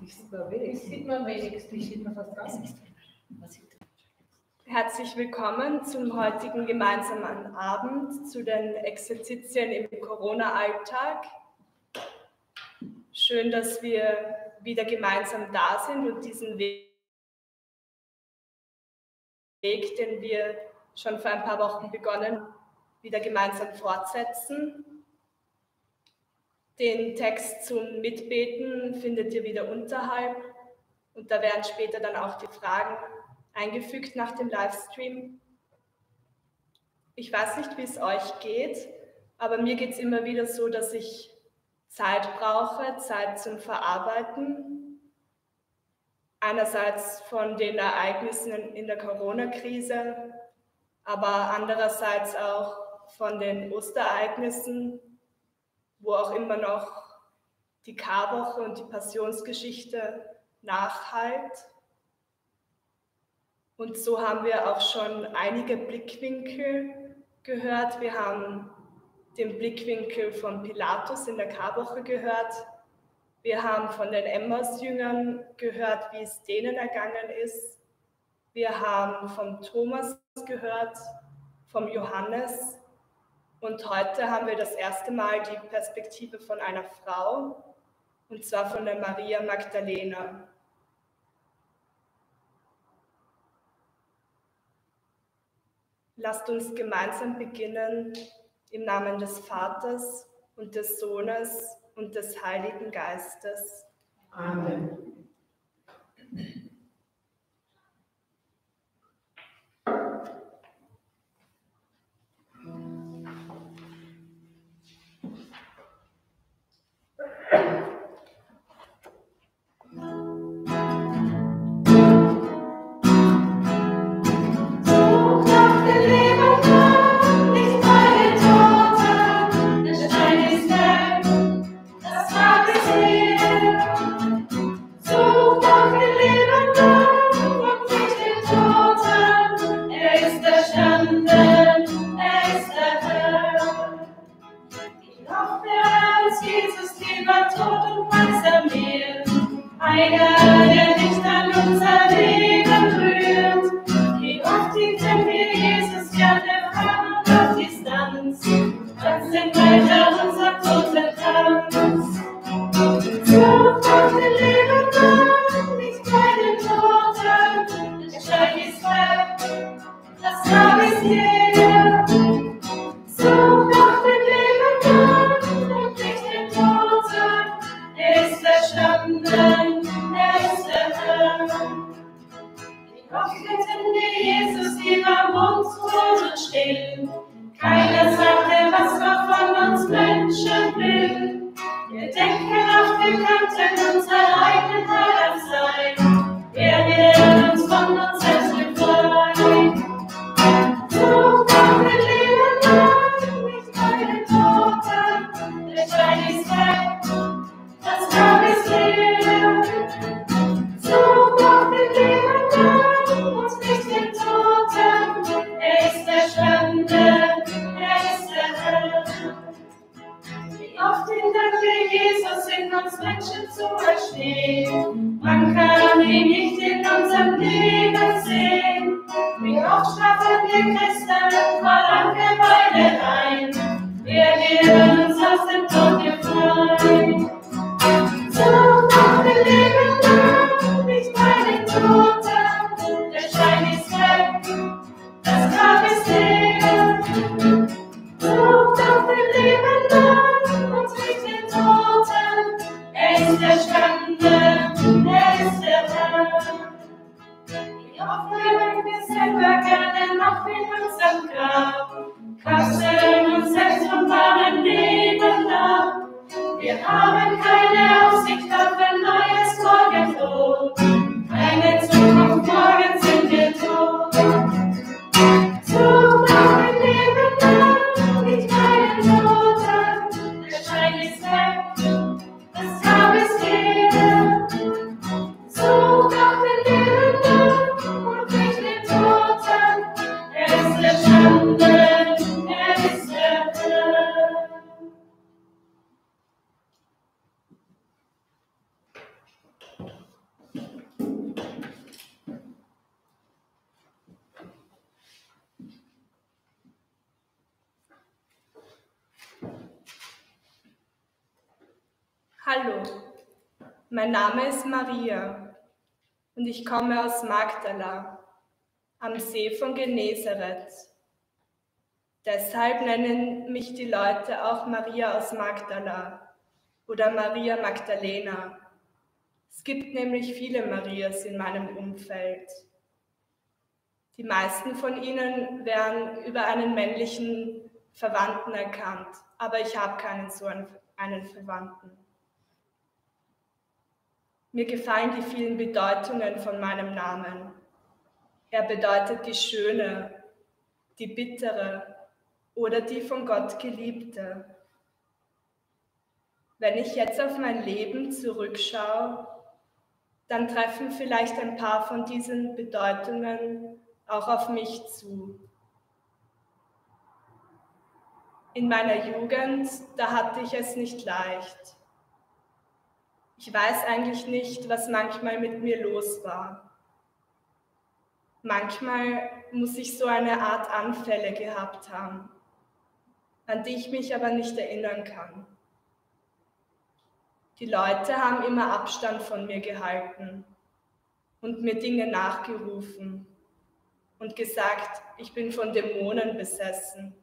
Dich sieht man wenig. sieht man wenig. Dich sieht man fast gar nicht. Herzlich willkommen zum heutigen gemeinsamen Abend zu den Exerzitien im Corona-Alltag. Schön, dass wir wieder gemeinsam da sind und diesen Weg, den wir schon vor ein paar Wochen begonnen, wieder gemeinsam fortsetzen. Den Text zum Mitbeten findet ihr wieder unterhalb und da werden später dann auch die Fragen eingefügt nach dem Livestream. Ich weiß nicht, wie es euch geht, aber mir geht es immer wieder so, dass ich Zeit brauche, Zeit zum Verarbeiten. Einerseits von den Ereignissen in der Corona-Krise, aber andererseits auch von den Osterereignissen, wo auch immer noch die Karwoche und die Passionsgeschichte nachhalt. Und so haben wir auch schon einige Blickwinkel gehört. Wir haben den Blickwinkel von Pilatus in der Karwoche gehört. Wir haben von den Emmaus-Jüngern gehört, wie es denen ergangen ist. Wir haben vom Thomas gehört, vom Johannes und heute haben wir das erste Mal die Perspektive von einer Frau, und zwar von der Maria Magdalena. Lasst uns gemeinsam beginnen im Namen des Vaters und des Sohnes und des Heiligen Geistes. Amen. Mein Name ist Maria und ich komme aus Magdala am See von Genezareth. Deshalb nennen mich die Leute auch Maria aus Magdala oder Maria Magdalena. Es gibt nämlich viele Marias in meinem Umfeld. Die meisten von ihnen werden über einen männlichen Verwandten erkannt, aber ich habe keinen so einen Verwandten. Mir gefallen die vielen Bedeutungen von meinem Namen. Er bedeutet die Schöne, die Bittere oder die von Gott Geliebte. Wenn ich jetzt auf mein Leben zurückschaue, dann treffen vielleicht ein paar von diesen Bedeutungen auch auf mich zu. In meiner Jugend, da hatte ich es nicht leicht. Ich weiß eigentlich nicht, was manchmal mit mir los war. Manchmal muss ich so eine Art Anfälle gehabt haben, an die ich mich aber nicht erinnern kann. Die Leute haben immer Abstand von mir gehalten und mir Dinge nachgerufen und gesagt, ich bin von Dämonen besessen.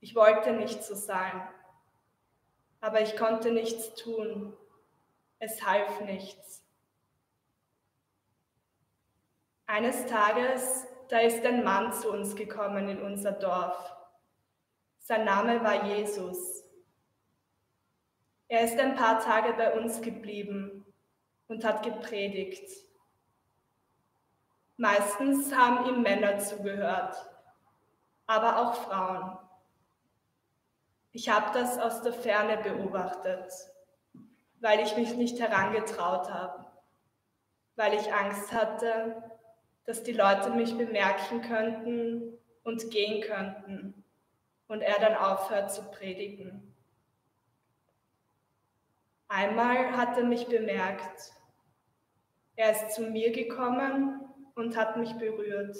Ich wollte nicht so sein aber ich konnte nichts tun. Es half nichts. Eines Tages, da ist ein Mann zu uns gekommen in unser Dorf. Sein Name war Jesus. Er ist ein paar Tage bei uns geblieben und hat gepredigt. Meistens haben ihm Männer zugehört, aber auch Frauen. Ich habe das aus der Ferne beobachtet, weil ich mich nicht herangetraut habe, weil ich Angst hatte, dass die Leute mich bemerken könnten und gehen könnten und er dann aufhört zu predigen. Einmal hat er mich bemerkt. Er ist zu mir gekommen und hat mich berührt.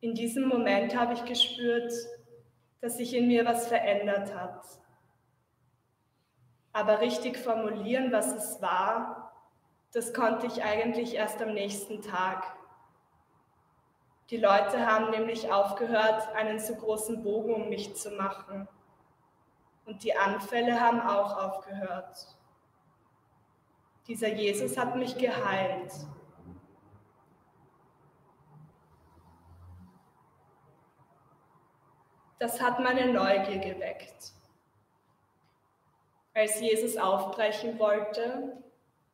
In diesem Moment habe ich gespürt, dass sich in mir was verändert hat. Aber richtig formulieren, was es war, das konnte ich eigentlich erst am nächsten Tag. Die Leute haben nämlich aufgehört, einen so großen Bogen um mich zu machen. Und die Anfälle haben auch aufgehört. Dieser Jesus hat mich geheilt. Das hat meine Neugier geweckt. Als Jesus aufbrechen wollte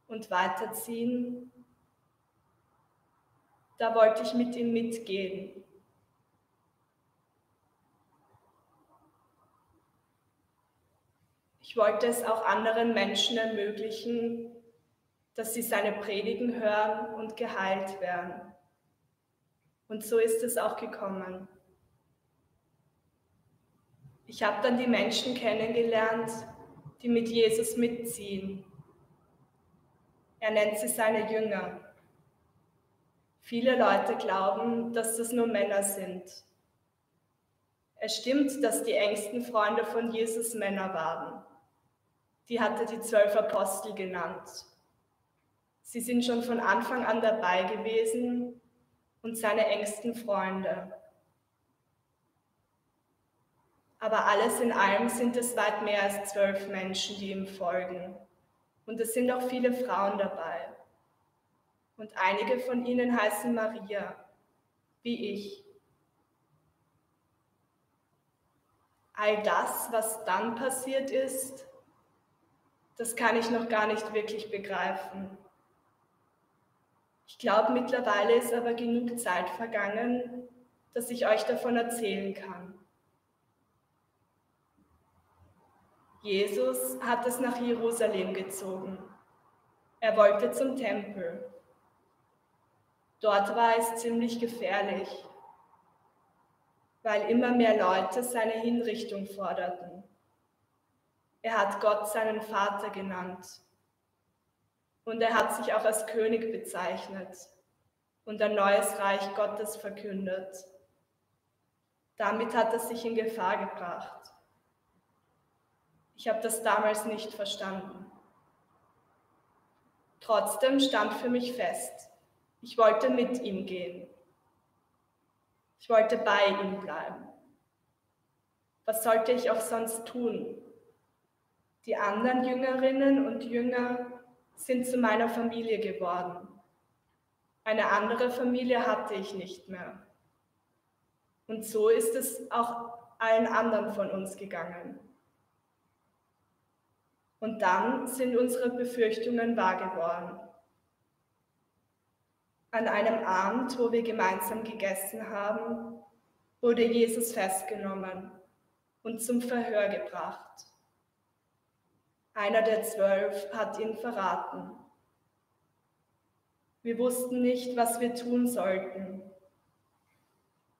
und weiterziehen, da wollte ich mit ihm mitgehen. Ich wollte es auch anderen Menschen ermöglichen, dass sie seine Predigen hören und geheilt werden. Und so ist es auch gekommen. Ich habe dann die Menschen kennengelernt, die mit Jesus mitziehen. Er nennt sie seine Jünger. Viele Leute glauben, dass das nur Männer sind. Es stimmt, dass die engsten Freunde von Jesus Männer waren. Die hat er die zwölf Apostel genannt. Sie sind schon von Anfang an dabei gewesen und seine engsten Freunde. Aber alles in allem sind es weit mehr als zwölf Menschen, die ihm folgen. Und es sind auch viele Frauen dabei. Und einige von ihnen heißen Maria, wie ich. All das, was dann passiert ist, das kann ich noch gar nicht wirklich begreifen. Ich glaube, mittlerweile ist aber genug Zeit vergangen, dass ich euch davon erzählen kann. Jesus hat es nach Jerusalem gezogen. Er wollte zum Tempel. Dort war es ziemlich gefährlich, weil immer mehr Leute seine Hinrichtung forderten. Er hat Gott seinen Vater genannt und er hat sich auch als König bezeichnet und ein neues Reich Gottes verkündet. Damit hat er sich in Gefahr gebracht. Ich habe das damals nicht verstanden. Trotzdem stand für mich fest, ich wollte mit ihm gehen. Ich wollte bei ihm bleiben. Was sollte ich auch sonst tun? Die anderen Jüngerinnen und Jünger sind zu meiner Familie geworden. Eine andere Familie hatte ich nicht mehr. Und so ist es auch allen anderen von uns gegangen. Und dann sind unsere Befürchtungen wahr geworden. An einem Abend, wo wir gemeinsam gegessen haben, wurde Jesus festgenommen und zum Verhör gebracht. Einer der zwölf hat ihn verraten. Wir wussten nicht, was wir tun sollten.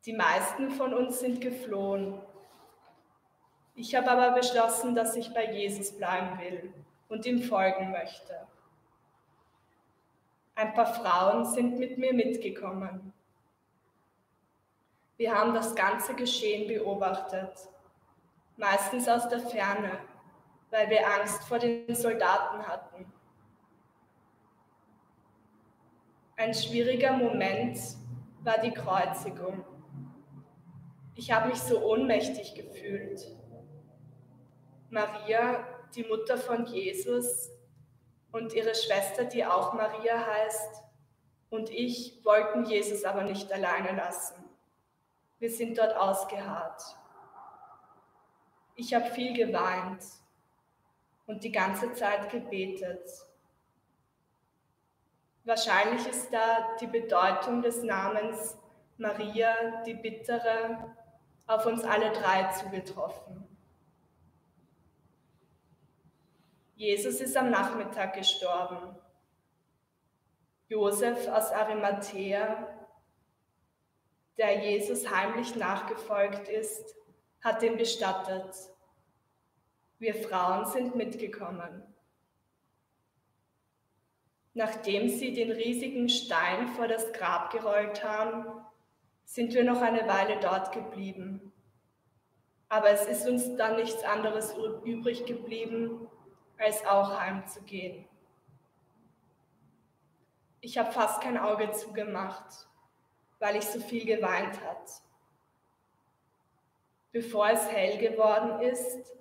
Die meisten von uns sind geflohen. Ich habe aber beschlossen, dass ich bei Jesus bleiben will und ihm folgen möchte. Ein paar Frauen sind mit mir mitgekommen. Wir haben das ganze Geschehen beobachtet, meistens aus der Ferne, weil wir Angst vor den Soldaten hatten. Ein schwieriger Moment war die Kreuzigung. Ich habe mich so ohnmächtig gefühlt. Maria, die Mutter von Jesus, und ihre Schwester, die auch Maria heißt, und ich wollten Jesus aber nicht alleine lassen. Wir sind dort ausgeharrt. Ich habe viel geweint und die ganze Zeit gebetet. Wahrscheinlich ist da die Bedeutung des Namens Maria, die Bittere, auf uns alle drei zugetroffen. Jesus ist am Nachmittag gestorben. Josef aus Arimathea, der Jesus heimlich nachgefolgt ist, hat ihn bestattet. Wir Frauen sind mitgekommen. Nachdem sie den riesigen Stein vor das Grab gerollt haben, sind wir noch eine Weile dort geblieben. Aber es ist uns dann nichts anderes übrig geblieben, als auch heimzugehen. Ich habe fast kein Auge zugemacht, weil ich so viel geweint hat. Bevor es hell geworden ist,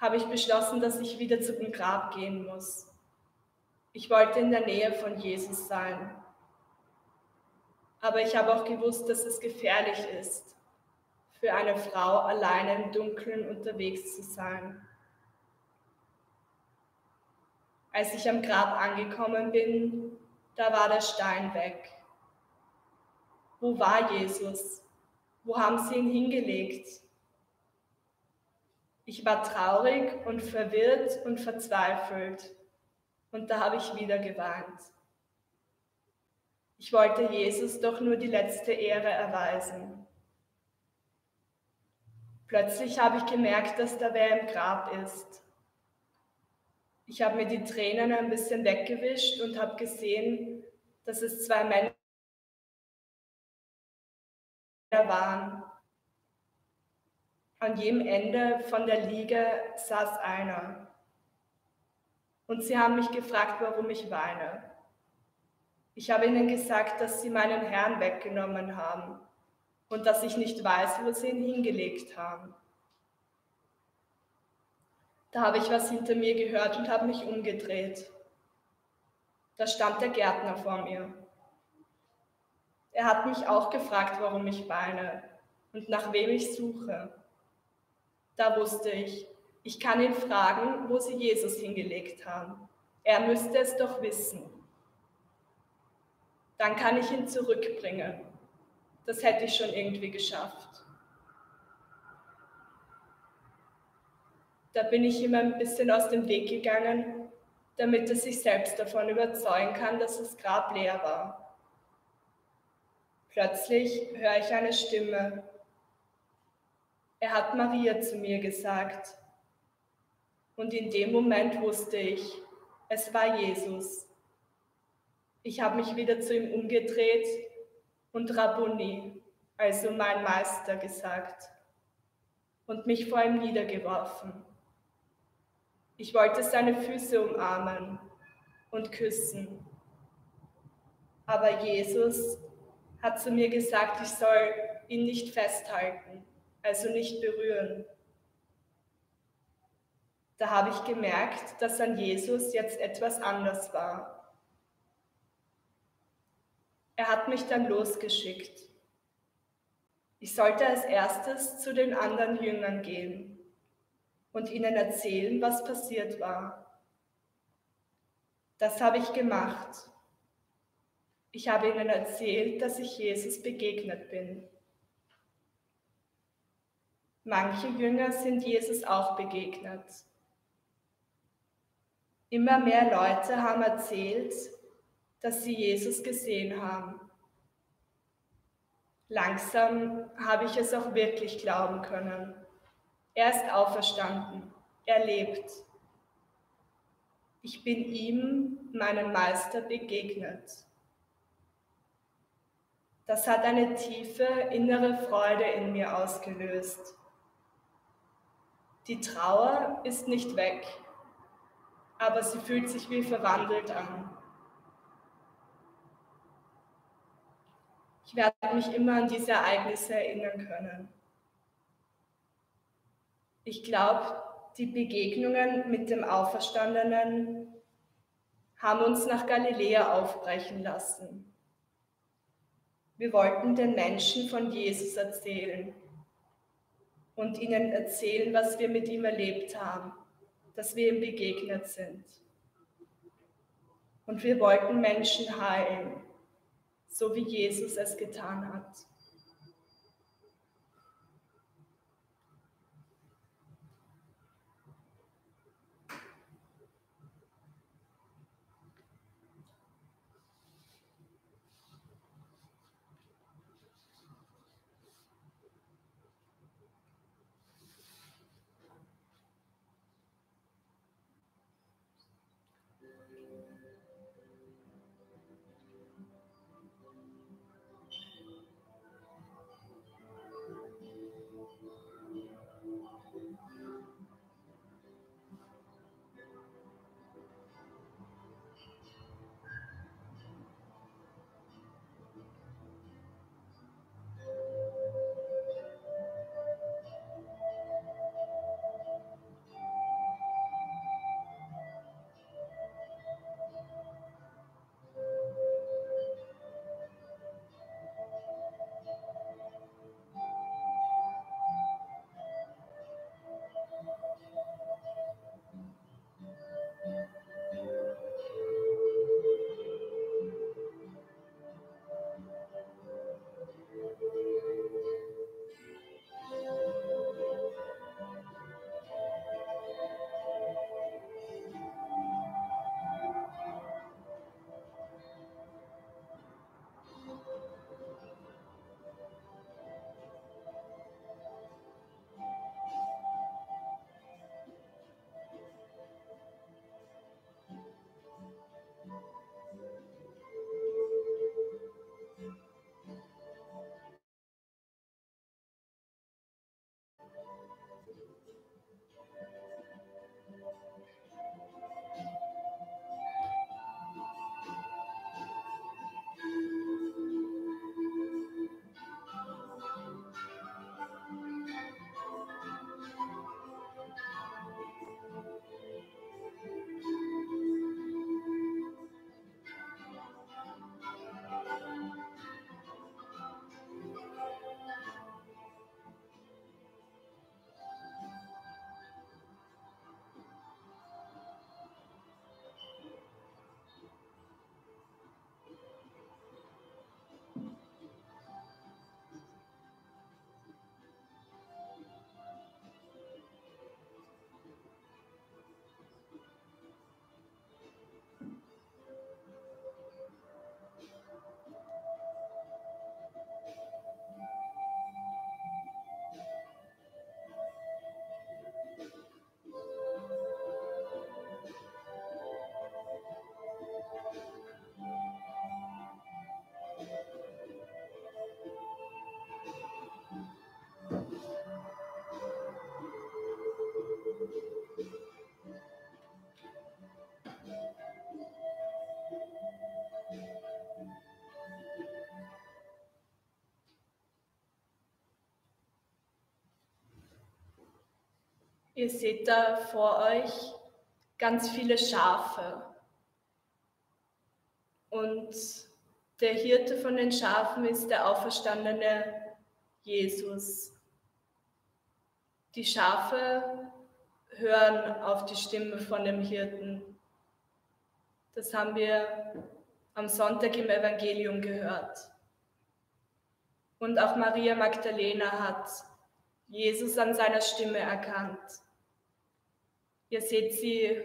habe ich beschlossen, dass ich wieder zu dem Grab gehen muss. Ich wollte in der Nähe von Jesus sein aber ich habe auch gewusst, dass es gefährlich ist, für eine Frau alleine im Dunkeln unterwegs zu sein. Als ich am Grab angekommen bin, da war der Stein weg. Wo war Jesus? Wo haben sie ihn hingelegt? Ich war traurig und verwirrt und verzweifelt. Und da habe ich wieder geweint. Ich wollte Jesus doch nur die letzte Ehre erweisen. Plötzlich habe ich gemerkt, dass da wer im Grab ist. Ich habe mir die Tränen ein bisschen weggewischt und habe gesehen, dass es zwei Männer waren. An jedem Ende von der Liege saß einer. Und sie haben mich gefragt, warum ich weine. Ich habe ihnen gesagt, dass sie meinen Herrn weggenommen haben und dass ich nicht weiß, wo sie ihn hingelegt haben. Da habe ich was hinter mir gehört und habe mich umgedreht. Da stand der Gärtner vor mir. Er hat mich auch gefragt, warum ich weine und nach wem ich suche. Da wusste ich, ich kann ihn fragen, wo sie Jesus hingelegt haben. Er müsste es doch wissen dann kann ich ihn zurückbringen. Das hätte ich schon irgendwie geschafft. Da bin ich ihm ein bisschen aus dem Weg gegangen, damit er sich selbst davon überzeugen kann, dass das Grab leer war. Plötzlich höre ich eine Stimme. Er hat Maria zu mir gesagt. Und in dem Moment wusste ich, es war Jesus. Ich habe mich wieder zu ihm umgedreht und Rabboni, also mein Meister, gesagt und mich vor ihm niedergeworfen. Ich wollte seine Füße umarmen und küssen. Aber Jesus hat zu mir gesagt, ich soll ihn nicht festhalten, also nicht berühren. Da habe ich gemerkt, dass an Jesus jetzt etwas anders war. Er hat mich dann losgeschickt. Ich sollte als erstes zu den anderen Jüngern gehen und ihnen erzählen, was passiert war. Das habe ich gemacht. Ich habe ihnen erzählt, dass ich Jesus begegnet bin. Manche Jünger sind Jesus auch begegnet. Immer mehr Leute haben erzählt, dass sie Jesus gesehen haben. Langsam habe ich es auch wirklich glauben können. Er ist auferstanden. Er lebt. Ich bin ihm, meinem Meister, begegnet. Das hat eine tiefe innere Freude in mir ausgelöst. Die Trauer ist nicht weg, aber sie fühlt sich wie verwandelt an. Ich werde mich immer an diese Ereignisse erinnern können. Ich glaube, die Begegnungen mit dem Auferstandenen haben uns nach Galiläa aufbrechen lassen. Wir wollten den Menschen von Jesus erzählen und ihnen erzählen, was wir mit ihm erlebt haben, dass wir ihm begegnet sind. Und wir wollten Menschen heilen, so wie Jesus es getan hat. Ihr seht da vor euch ganz viele Schafe. Und der Hirte von den Schafen ist der auferstandene Jesus. Die Schafe hören auf die Stimme von dem Hirten. Das haben wir am Sonntag im Evangelium gehört. Und auch Maria Magdalena hat Jesus an seiner Stimme erkannt. Ihr seht sie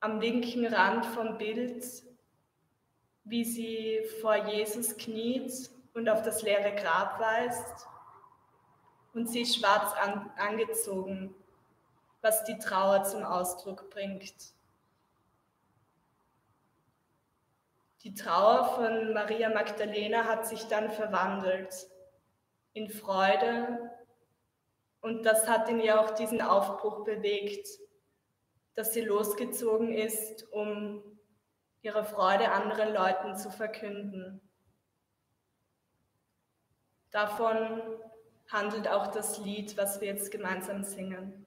am linken Rand vom Bild, wie sie vor Jesus kniet und auf das leere Grab weist. Und sie ist schwarz an, angezogen, was die Trauer zum Ausdruck bringt. Die Trauer von Maria Magdalena hat sich dann verwandelt in Freude und das hat in ihr auch diesen Aufbruch bewegt, dass sie losgezogen ist, um ihre Freude anderen Leuten zu verkünden. Davon handelt auch das Lied, was wir jetzt gemeinsam singen.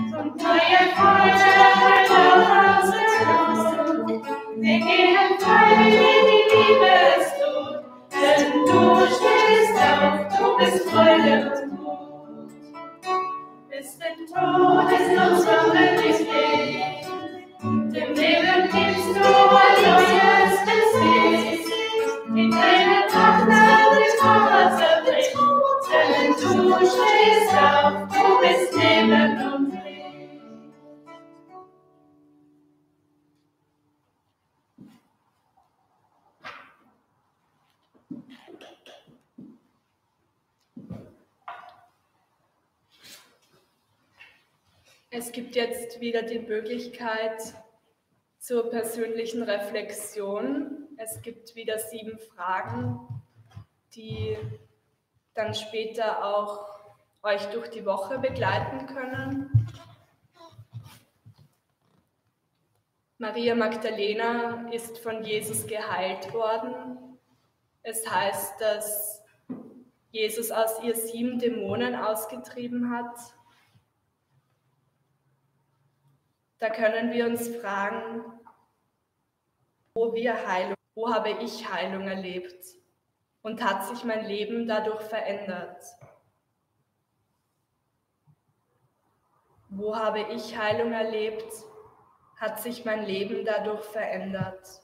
gibt jetzt wieder die Möglichkeit zur persönlichen Reflexion. Es gibt wieder sieben Fragen, die dann später auch euch durch die Woche begleiten können. Maria Magdalena ist von Jesus geheilt worden. Es heißt, dass Jesus aus ihr sieben Dämonen ausgetrieben hat Da können wir uns fragen, wo wir Heilung, wo habe ich Heilung erlebt und hat sich mein Leben dadurch verändert? Wo habe ich Heilung erlebt? Hat sich mein Leben dadurch verändert?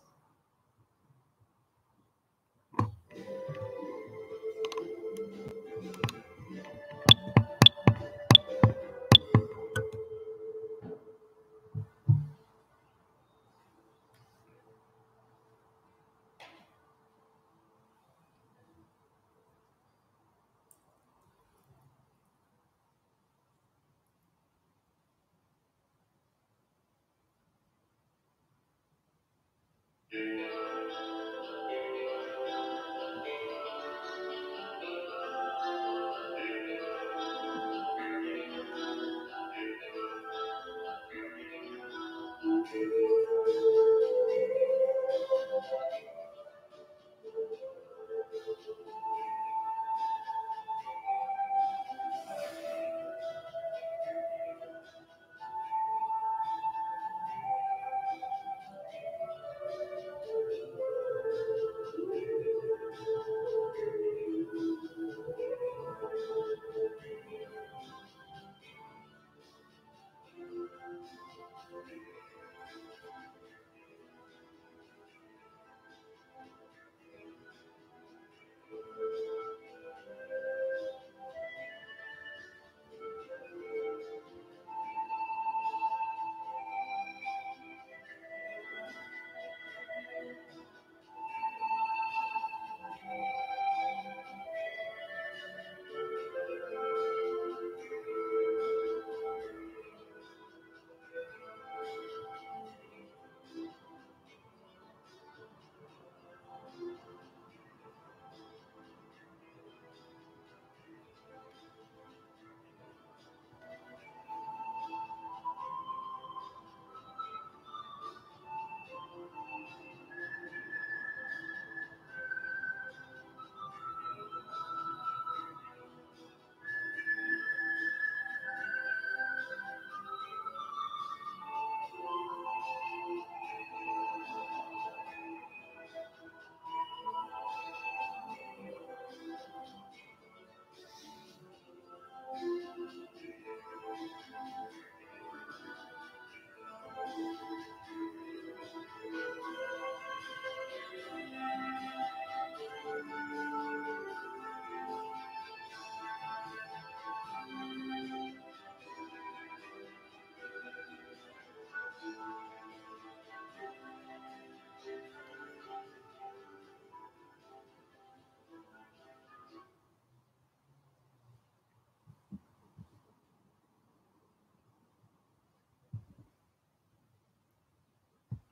Thank you.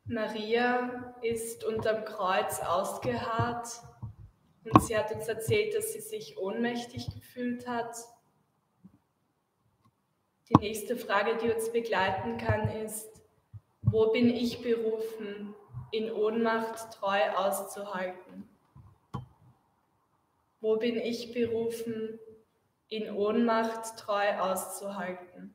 Maria ist unterm Kreuz ausgeharrt und sie hat uns erzählt, dass sie sich ohnmächtig gefühlt hat. Die nächste Frage, die uns begleiten kann, ist, wo bin ich berufen, in Ohnmacht treu auszuhalten? Wo bin ich berufen, in Ohnmacht treu auszuhalten?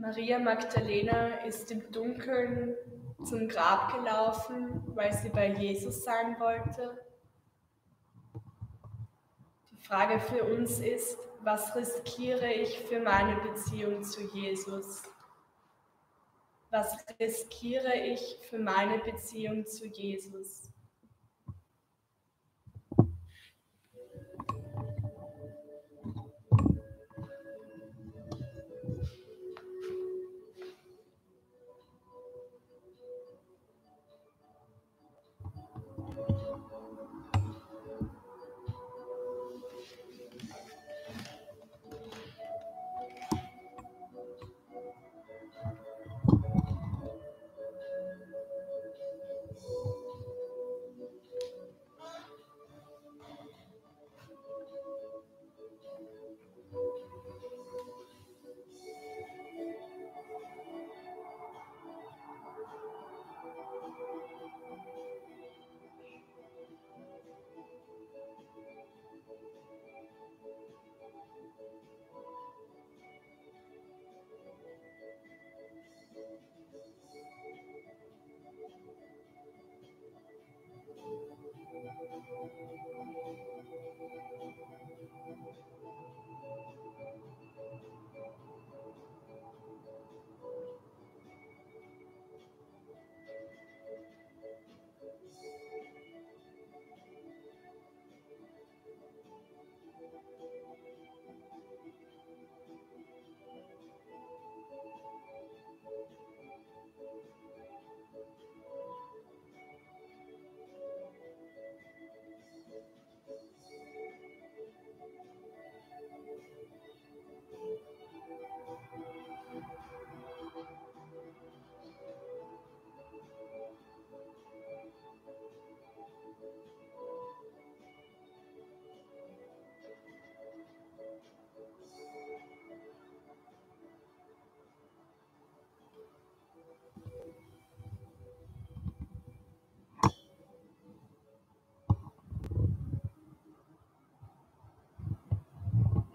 Maria Magdalena ist im Dunkeln zum Grab gelaufen, weil sie bei Jesus sein wollte. Die Frage für uns ist, was riskiere ich für meine Beziehung zu Jesus? Was riskiere ich für meine Beziehung zu Jesus?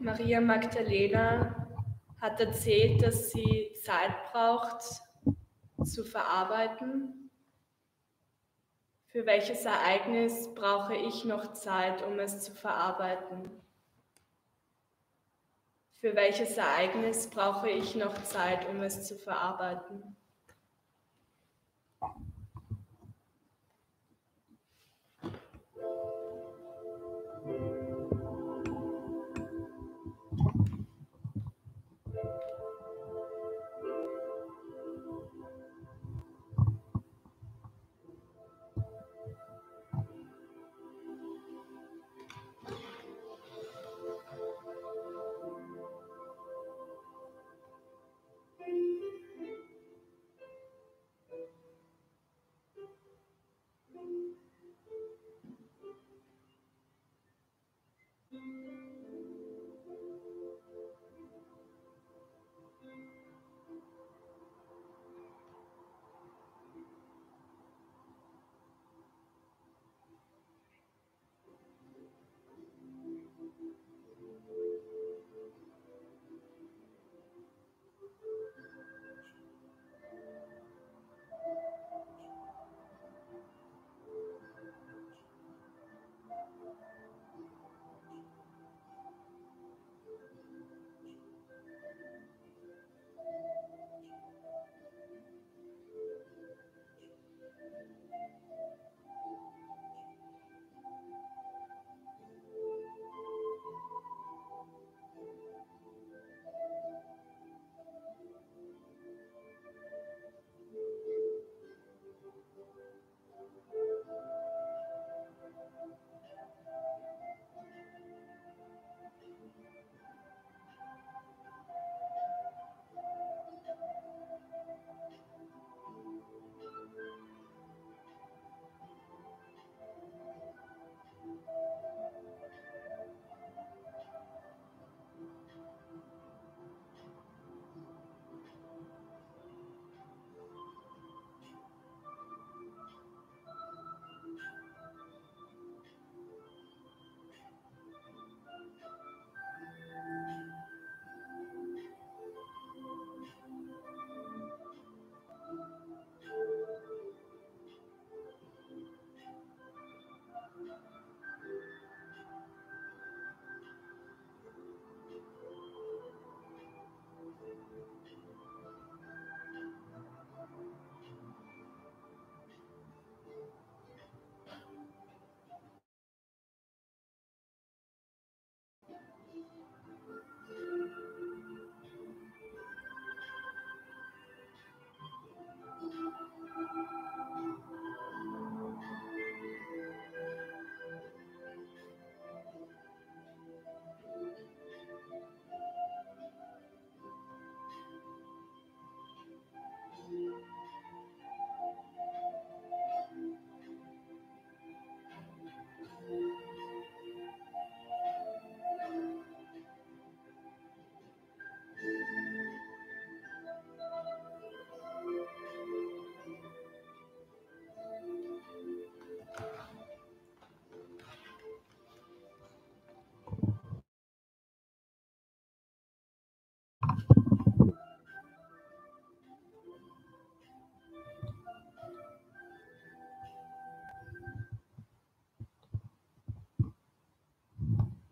Maria Magdalena hat erzählt, dass sie Zeit braucht zu verarbeiten. Für welches Ereignis brauche ich noch Zeit, um es zu verarbeiten? Für welches Ereignis brauche ich noch Zeit, um es zu verarbeiten?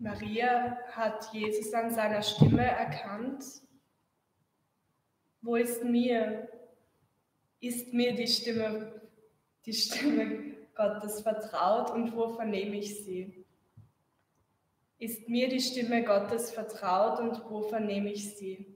Maria hat Jesus an seiner Stimme erkannt. Wo ist mir? Ist mir die Stimme, die Stimme Gottes vertraut und wo vernehme ich sie? Ist mir die Stimme Gottes vertraut und wo vernehme ich sie?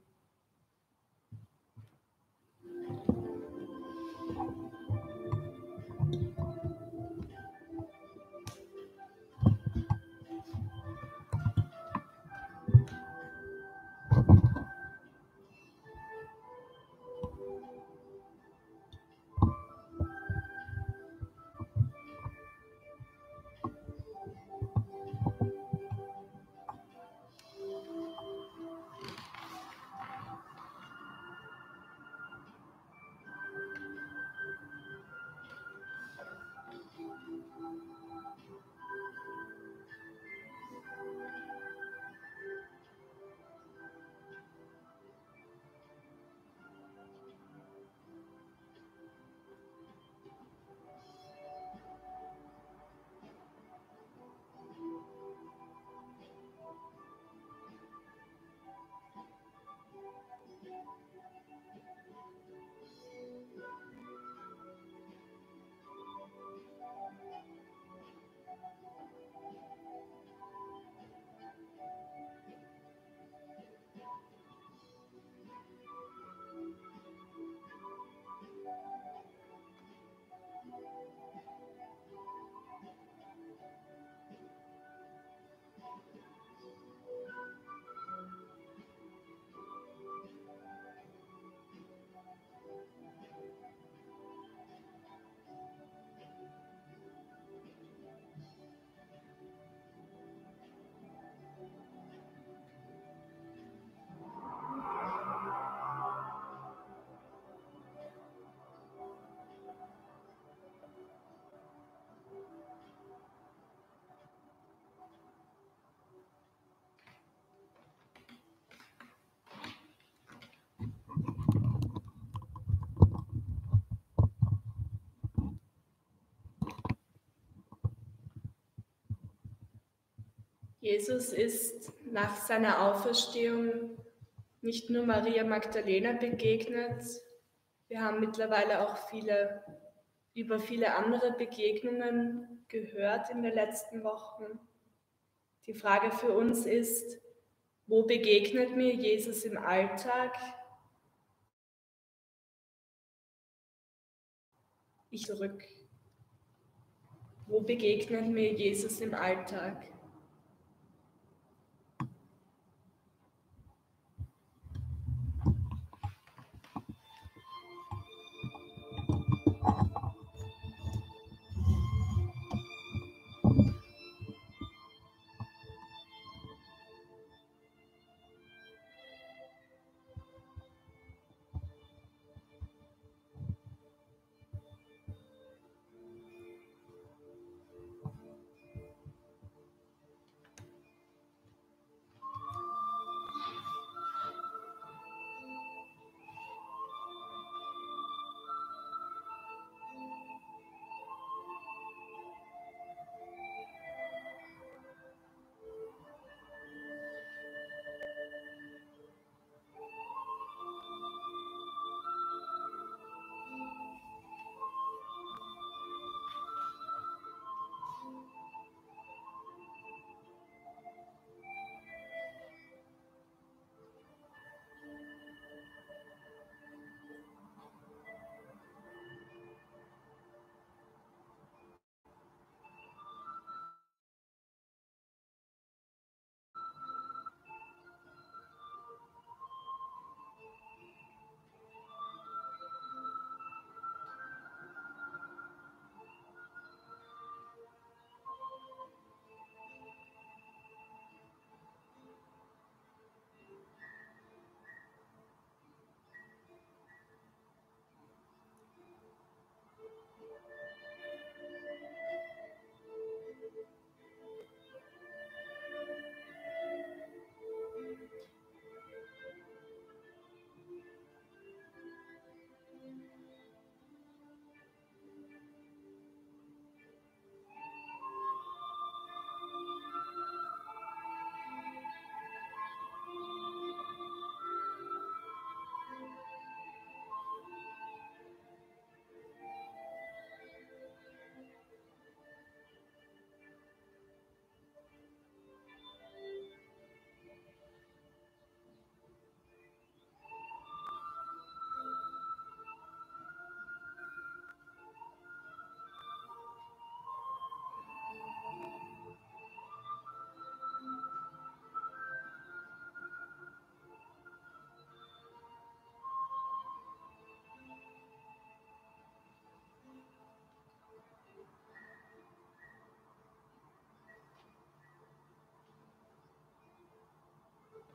Jesus ist nach seiner Auferstehung nicht nur Maria Magdalena begegnet, wir haben mittlerweile auch viele, über viele andere Begegnungen gehört in den letzten Wochen. Die Frage für uns ist, wo begegnet mir Jesus im Alltag? Ich zurück. Wo begegnet mir Jesus im Alltag?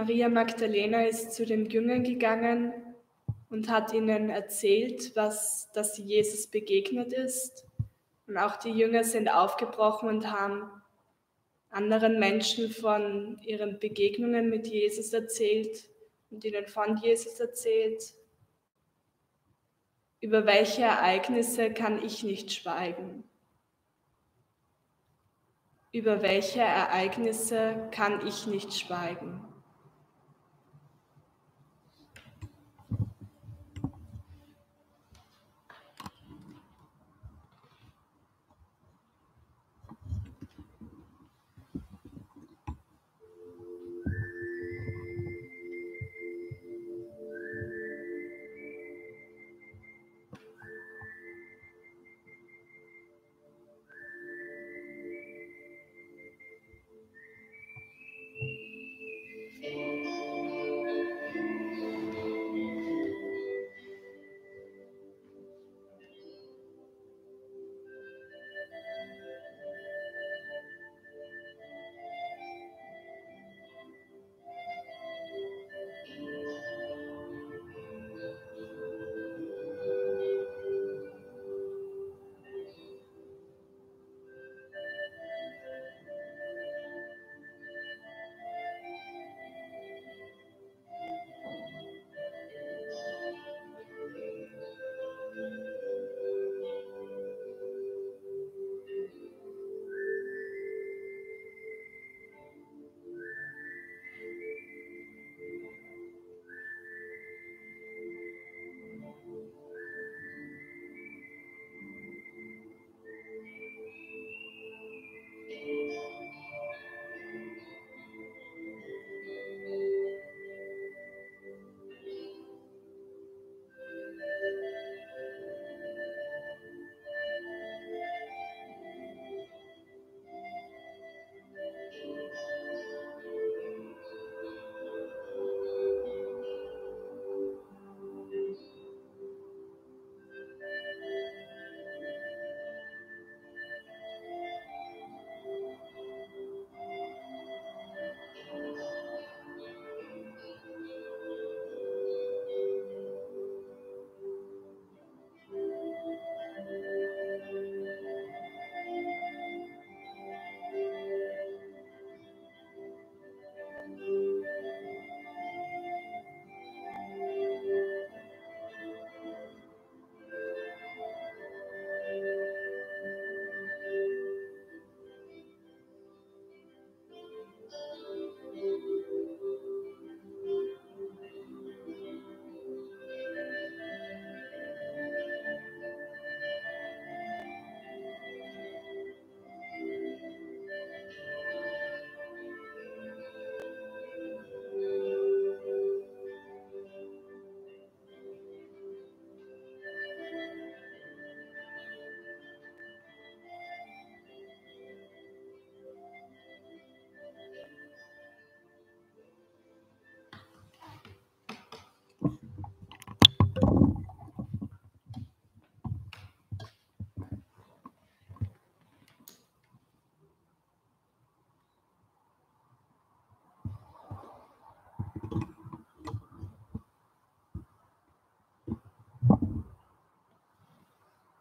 Maria Magdalena ist zu den Jüngern gegangen und hat ihnen erzählt, was, dass sie Jesus begegnet ist. Und auch die Jünger sind aufgebrochen und haben anderen Menschen von ihren Begegnungen mit Jesus erzählt und ihnen von Jesus erzählt. Über welche Ereignisse kann ich nicht schweigen? Über welche Ereignisse kann ich nicht schweigen?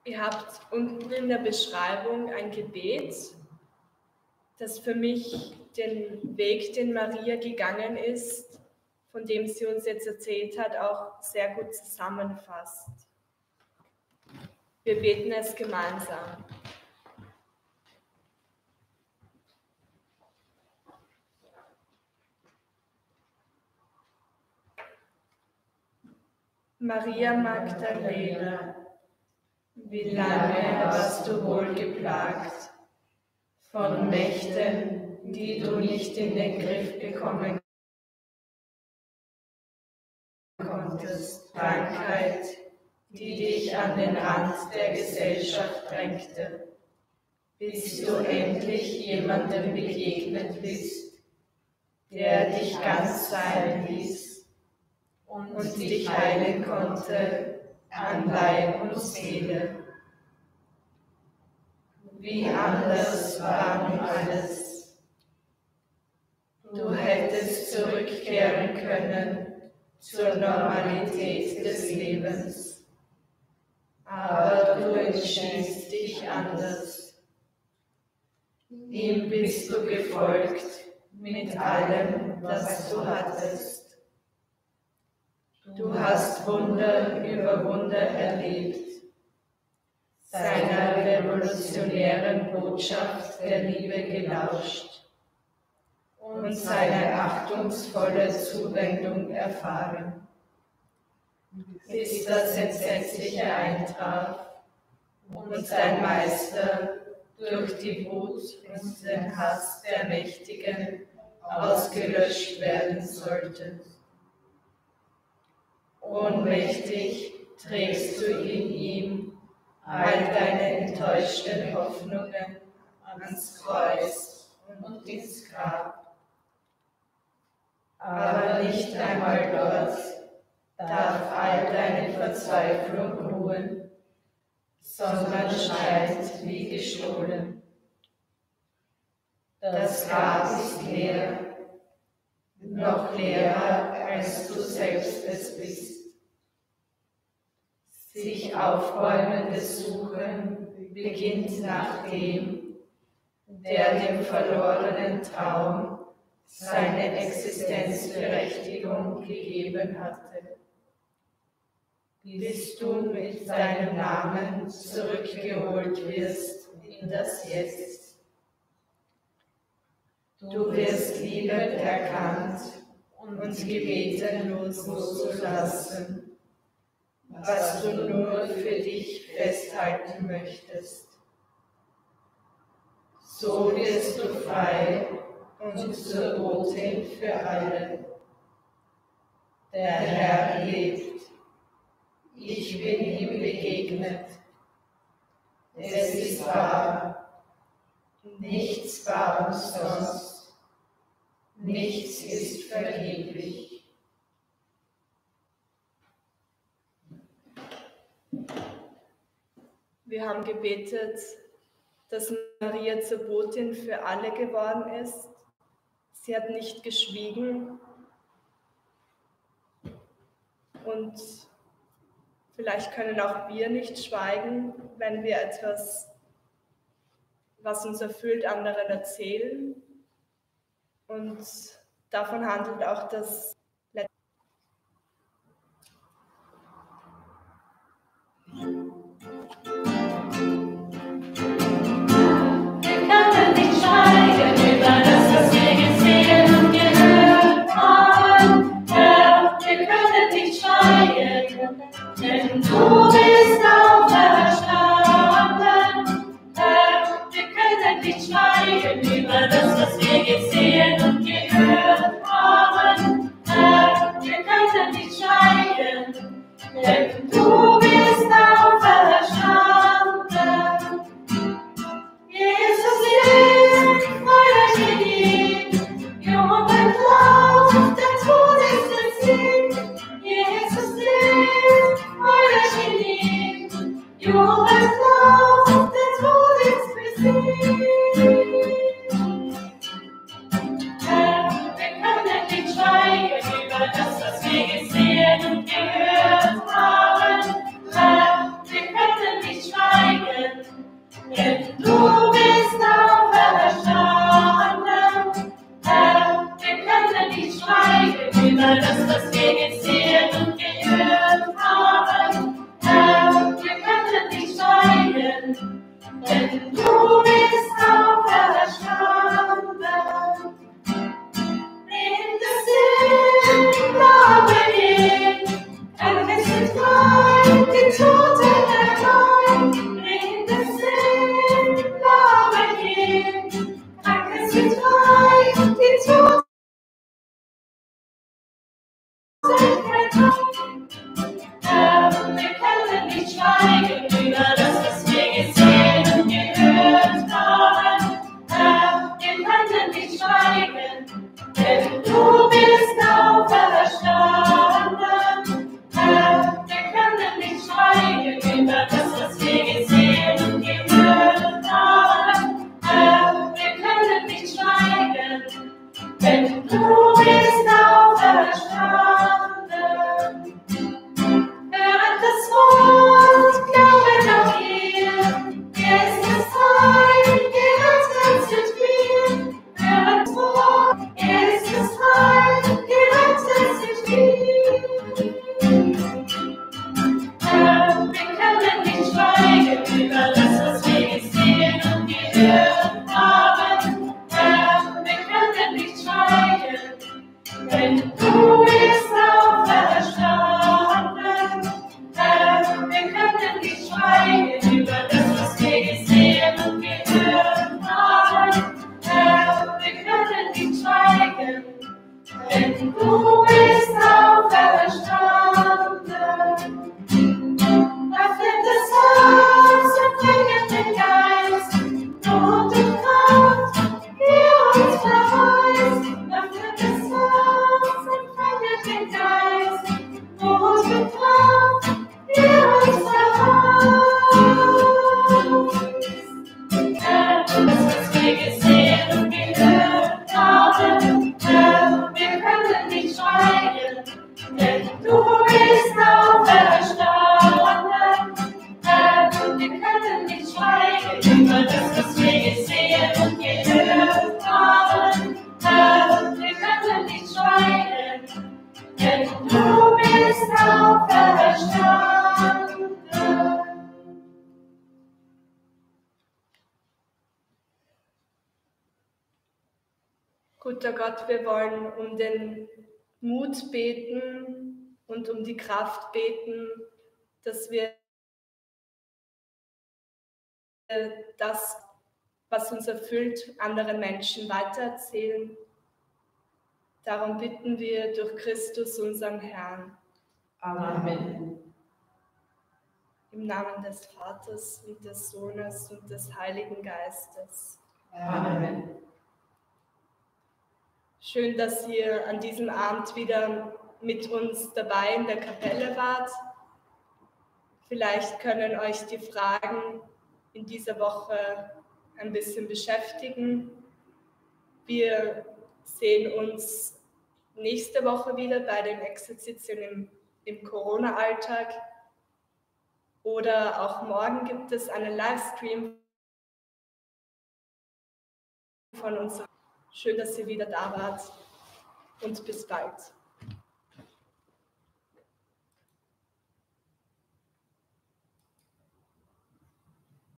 Ihr habt unten in der Beschreibung ein Gebet, das für mich den Weg, den Maria gegangen ist, von dem sie uns jetzt erzählt hat, auch sehr gut zusammenfasst. Wir beten es gemeinsam. Maria Magdalena, wie lange warst du wohl geplagt? Von Mächten, die du nicht in den Griff bekommen konntest, Krankheit, die dich an den Rand der Gesellschaft drängte, bis du endlich jemandem begegnet bist, der dich ganz sein ließ und dich heilen konnte an Leib und Seele. Wie anders war nun alles. Du hättest zurückkehren können zur Normalität des Lebens. Aber du entschließt dich anders. Ihm bist du gefolgt mit allem, was du hattest. Du hast Wunder über Wunder erlebt, seiner revolutionären Botschaft der Liebe gelauscht. Und seine achtungsvolle Zuwendung erfahren, bis das Entsetzliche eintraf und sein Meister durch die Wut und den Hass der Mächtigen ausgelöscht werden sollte. Ohnmächtig trägst du in ihm all deine enttäuschten Hoffnungen ans Kreuz und ins Grab. Aber nicht einmal dort darf all deine Verzweiflung ruhen, sondern scheint wie gestohlen. Das Grab ist leer, noch leerer als du selbst es bist. Sich aufbäumendes Suchen beginnt nach dem, der dem verlorenen Traum seine Existenzberechtigung gegeben hatte. Bis du mit deinem Namen zurückgeholt wirst in das Jetzt. Du wirst liebend erkannt und gebeten loszulassen, was du nur für dich festhalten möchtest. So wirst du frei und zur Botin für alle. Der Herr lebt. Ich bin ihm begegnet. Es ist wahr. Nichts war umsonst. Nichts ist vergeblich. Wir haben gebetet, dass Maria zur Botin für alle geworden ist. Sie hat nicht geschwiegen. Und vielleicht können auch wir nicht schweigen, wenn wir etwas, was uns erfüllt, anderen erzählen. Und davon handelt auch das wir wollen um den Mut beten und um die Kraft beten, dass wir äh, das, was uns erfüllt, anderen Menschen weitererzählen. Darum bitten wir durch Christus, unseren Herrn. Amen. Im Namen des Vaters und des Sohnes und des Heiligen Geistes. Amen. Schön, dass ihr an diesem Abend wieder mit uns dabei in der Kapelle wart. Vielleicht können euch die Fragen in dieser Woche ein bisschen beschäftigen. Wir sehen uns nächste Woche wieder bei den Exerzitien im, im Corona-Alltag. Oder auch morgen gibt es einen Livestream von uns. Schön, dass ihr wieder da wart und bis bald.